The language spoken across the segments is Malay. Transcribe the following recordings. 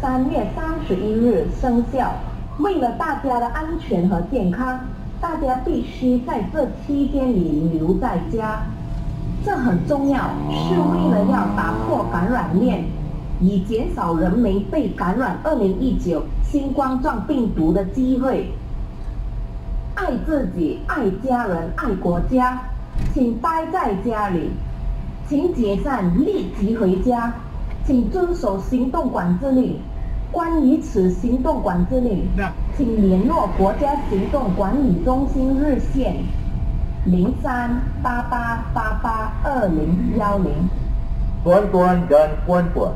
三月三十一日生效。为了大家的安全和健康，大家必须在这期间里留在家。这很重要，是为了要打破感染链，以减少人民被感染二零一九新冠状病毒的机会。爱自己，爱家人，爱国家，请待在家里，请解散，立即回家，请遵守行动管制令。关于此行动管制令，请联络国家行动管理中心热线零三八八八八二零幺零。Tuan-tuan dan puan-puan,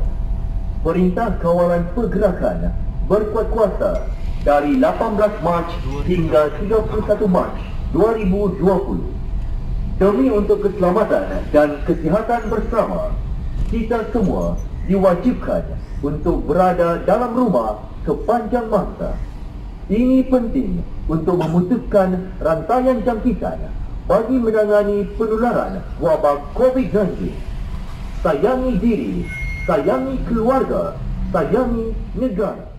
Perintah Kawalan Pergerakan berkuat kuasa dari 18 Mac hingga 31 Mac 2020. Demi untuk keselamatan dan kesihatan bersama, kita semua diwajibkan untuk berada dalam rumah sepanjang masa. Ini penting untuk memutuskan rantaian jangkitan bagi menangani penularan wabak COVID-19. Sayangi diri, sayangi keluarga, sayangi negara.